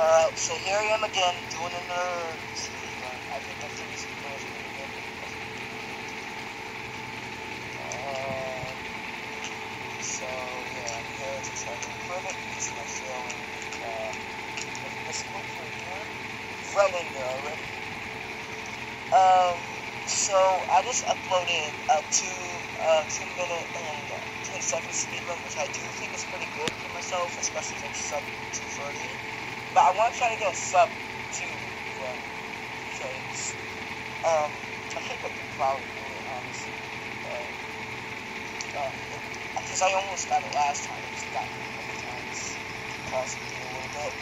Uh, so here I am again, doing another speed run. I think. Um, so, yeah, I'm here to try to improve uh, for there already. Um, so I just uploaded a two, uh, two minute and 10 second speed run, which I do think is pretty good for myself, especially it's sub 230. But I want to try to get a sub 2 run, because, um, I think I could probably do it, honestly. But, um, because I almost got it last time, I just got it a couple times, cost me a little bit.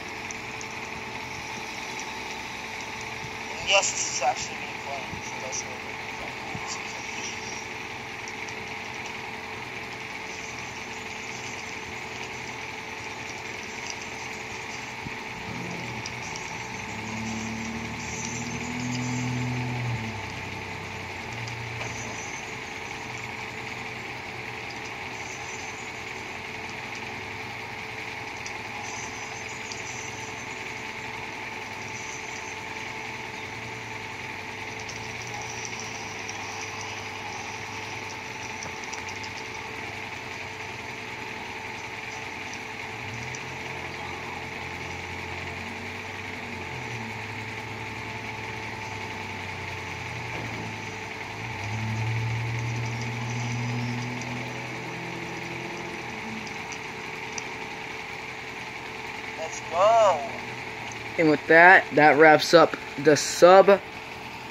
And yes, this is actually me playing, so that's what we're Let's go. And with that, that wraps up the sub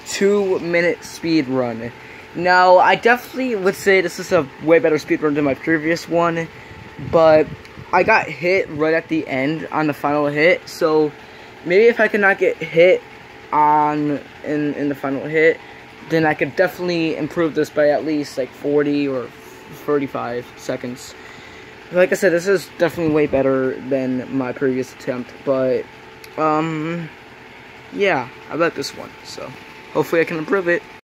two minute speed run. Now, I definitely would say this is a way better speed run than my previous one, but I got hit right at the end on the final hit, so maybe if I could not get hit on in in the final hit, then I could definitely improve this by at least like 40 or 35 seconds. Like I said, this is definitely way better than my previous attempt, but um yeah, I like this one, so hopefully I can improve it.